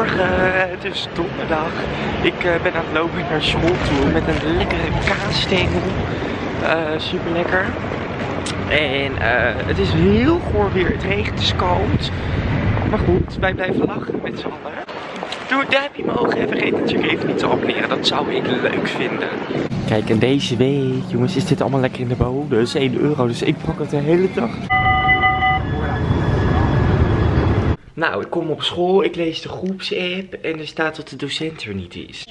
Goedemorgen, het is donderdag. Ik eh, ben aan het lopen naar school toe met een lekkere kaasstengel. Eh super lekker. En eh, het is heel goor weer, het regent, het is koud. Maar goed, wij blijven lachen met z'n allen. Doe een duimpje omhoog en vergeet natuurlijk even niet te abonneren, dat zou ik leuk vinden. Kijk, en deze week, jongens, is dit allemaal lekker in de bonus. 1 euro, dus ik pak het de hele dag. Nou, ik kom op school, ik lees de groepsapp en er staat dat de docent er niet is.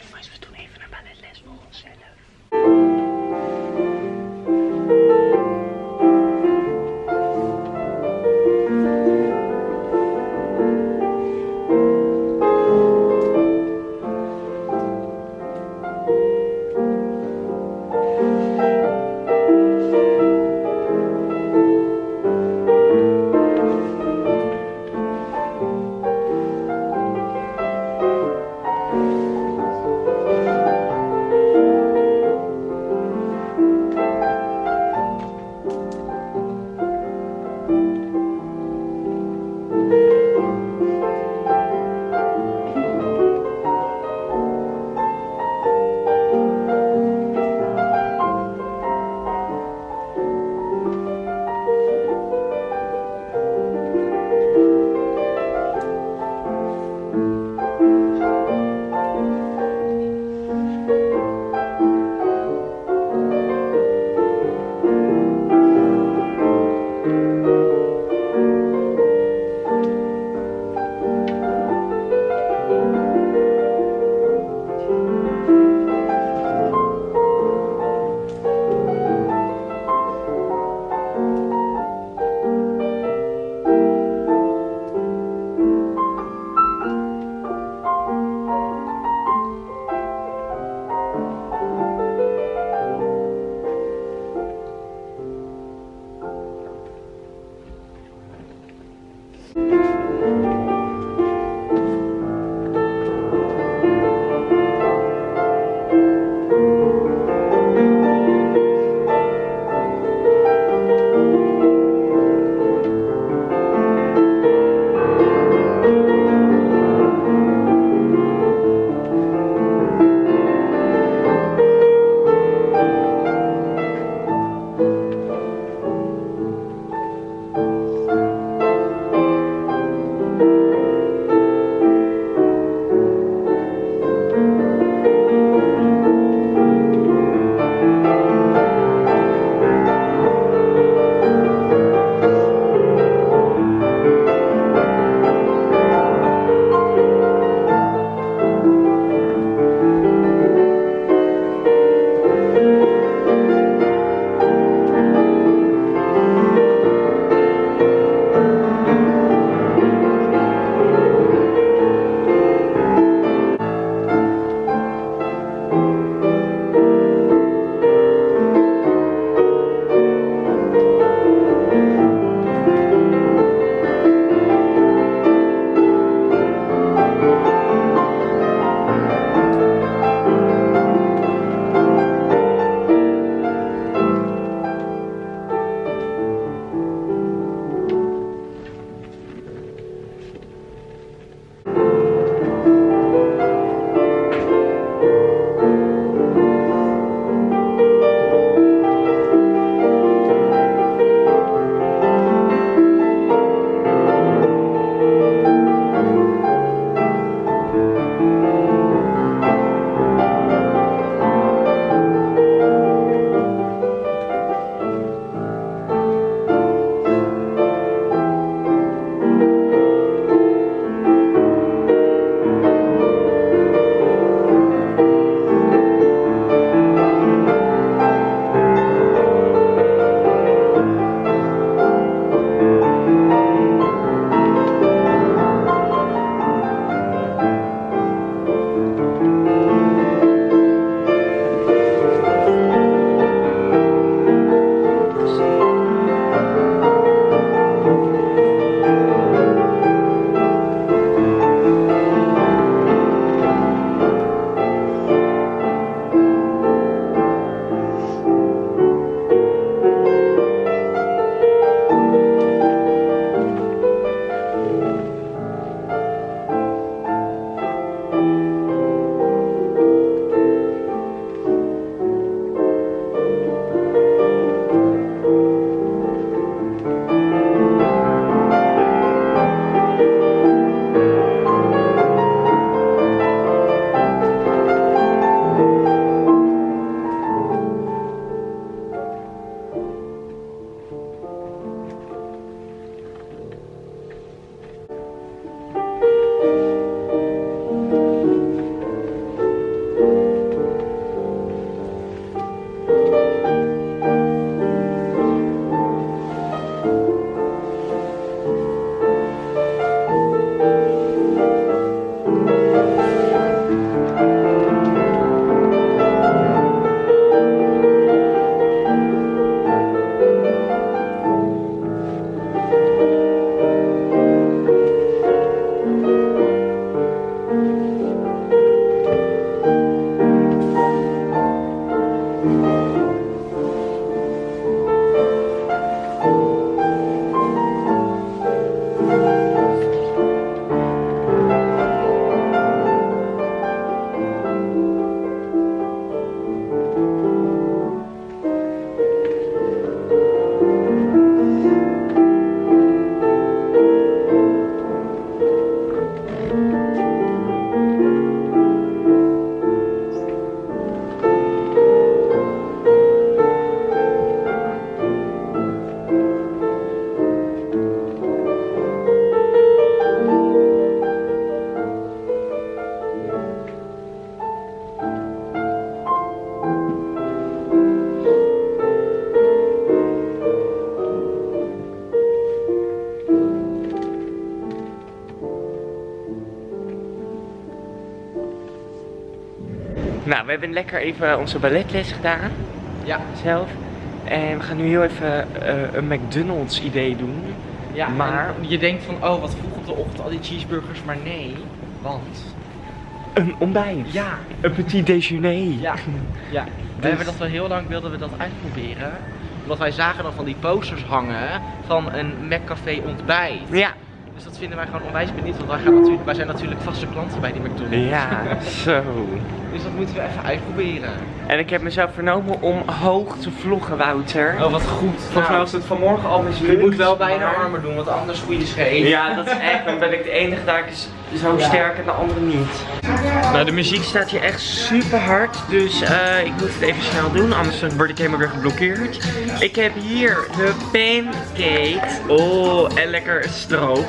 Nou, we hebben lekker even onze balletles gedaan. Ja. Zelf. En we gaan nu heel even eh, een McDonald's idee doen. Ja, Maar- je denkt van, oh wat vroeg op de ochtend al die cheeseburgers, maar nee, want... Een ontbijt. Ja, Een petit déjeuner. ja, ja. We hebben dat wel heel lang, wilden we dat uitproberen. Omdat wij zagen dan van die posters hangen van een McCafé ontbijt. Ja. Dus dat vinden wij gewoon onwijs benieuwd, want wij, gaan natuurlijk, wij zijn natuurlijk vaste klanten bij die McDonald's. Ja, zo. Dus dat moeten we even uitproberen. En ik heb mezelf vernomen om hoog te vloggen, Wouter. Oh, wat goed. Volgens mij was het vanmorgen al mislukt. je moet wel beide maar- armen doen, want anders goede scheef. Ja, dat is echt. Dan ben ik de enige daar is zo Ja. sterk en de andere niet. Nou, de muziek staat hier echt super hard. Dus eh, ik moet het even snel doen, anders word ik helemaal weer geblokkeerd. Ik heb hier de pancakes. Oh, en lekker stroop.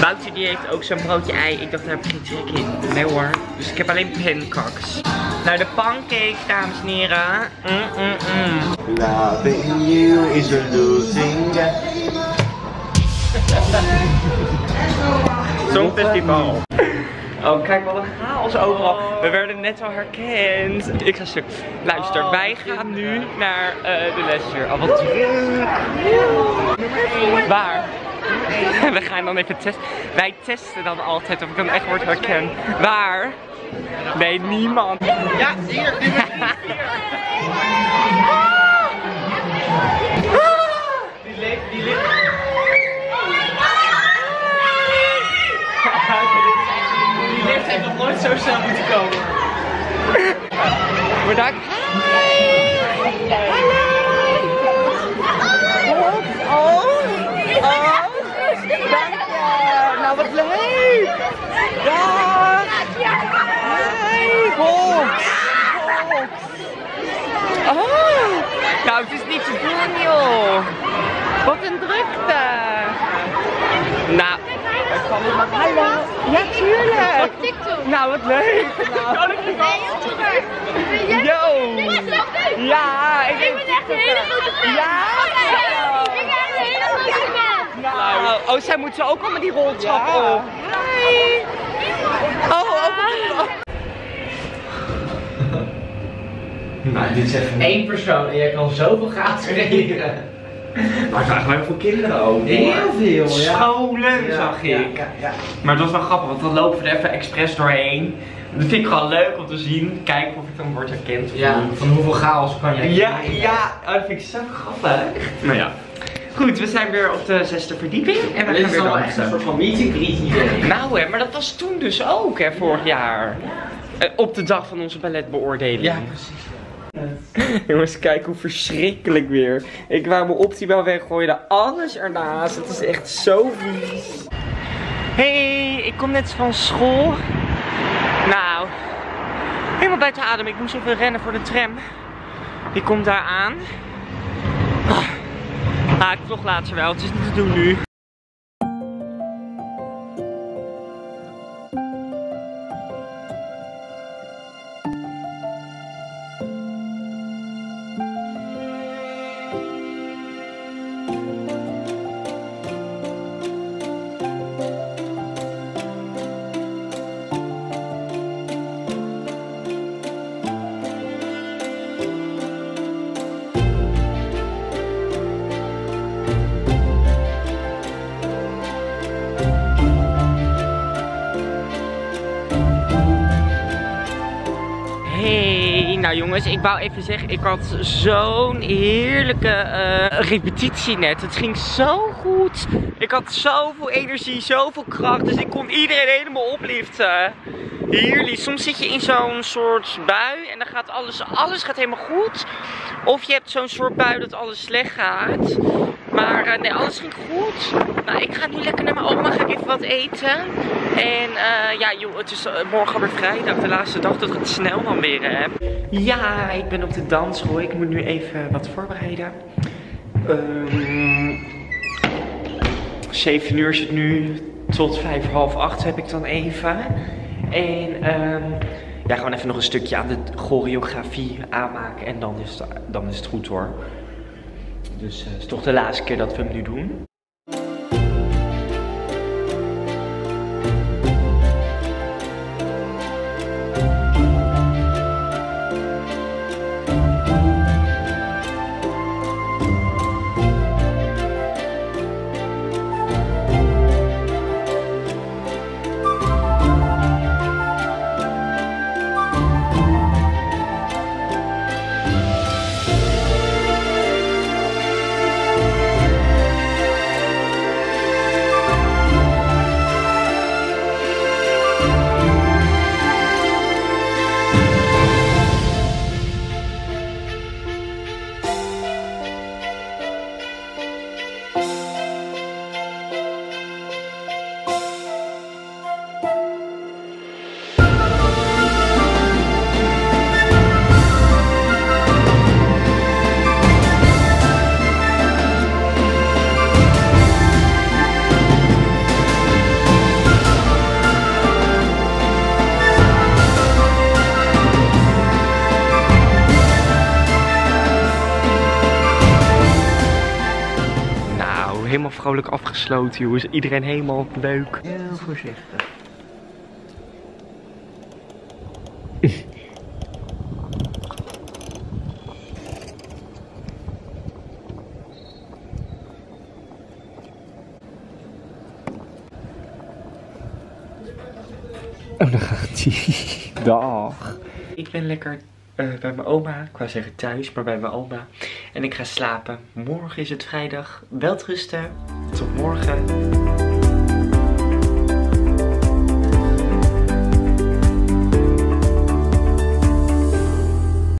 Wouter die heeft ook zo'n broodje ei. Ik dacht, daar heb ik geen trek in. Nee hoor. Dus ik heb alleen pancakes. Nou, de pancakes, dames en heren. Mm, mm, mm. Loving you is a losing Songfestival. Oh, kijk wat een chaos overal. We werden net al herkend. Ik ga stuk. Luister, wij gaan nu naar eh, de lesje. Oh, wat druk. Waar? We gaan dan even testen. Wij testen dan altijd of ik dan echt word herkend. Waar? Nee, niemand. Ja, hier, Die leeft, die ligt. Heeft nog nooit zo snel moeten komen. Bedankt. Nou, wat leuk! Dag! Hey, Box! Oh! Nou, het is niet te doen, joh! Wat een drukte! Nou, ik kan het maar hallo! Ja, tuurlijk! Nou, wat leuk! Nou, Nee, YouTuber. Yo! Ja, ik Ik ben echt een hele grote fan. Ja? Ik ben echt een hele grote fan. Nou, oh, zij moeten ook allemaal die roltrap op. Hi. Oh, ook Nou, dit is echt Eén persoon en jij kan zoveel gratis creëren. Maar het waren wel veel kinderen ook. Heel veel, ja. Scholen Ja, zag ja, ik. ja, ja. Maar dat was wel grappig, want dan lopen we er even expres doorheen. Dat vind ik gewoon leuk om te zien. Kijken of ik dan word herkend. of Ja, van hoeveel chaos kan jij Ja, ja, oh, dat vind ik zo grappig. Nou ja. Goed, we zijn weer op de zesde verdieping en we gaan weer wel echt een soort van meet idee. Nou hè, maar dat was toen dus ook hè, vorig jaar. Eh, op de dag van onze balletbeoordeling. Ja, precies. Jongens, kijk hoe verschrikkelijk weer. Ik wou mijn optimaal weggooien, alles ernaast. Het is echt zo vies. Hey, ik kom net van school. Nou, helemaal buiten adem. Ik moest even rennen voor de tram. Die komt daar aan. Ah, ik vlog later wel. Het is niet te doen nu. Jongens, ik wou even zeggen, ik had zo'n heerlijke eh, repetitie net. Het ging zo goed. Ik had zoveel energie, zoveel kracht, dus ik kon iedereen helemaal opliften. Heerlijk. Soms zit je in zo'n soort bui en dan gaat alles, alles gaat helemaal goed. Of je hebt zo'n soort bui dat alles slecht gaat. Maar eh, nee, alles ging goed. Nou, ik ga nu lekker naar mijn oma, ga ik even wat eten. En eh, ja, joh, het is eh, morgen weer vrijdag, de laatste dag dat het snel dan weer heb. Ja, ik ben op de dansschool. Ik moet nu even wat voorbereiden. Ehm 7 uur is het nu. Tot vijf, half acht heb ik dan even. En ehm ja, gewoon even nog een stukje aan de choreografie aanmaken. En dan is dan is het goed hoor. Dus eh, het is toch de laatste keer dat we hem nu doen. Helemaal vrolijk afgesloten, jongens. Iedereen helemaal leuk. Heel voorzichtig. Oh, daar gaat hij. Dag. Ik ben lekker eh, bij mijn oma. Ik zeggen thuis, maar bij mijn oma. En ik ga slapen. Morgen is het vrijdag. Welterusten. Tot morgen.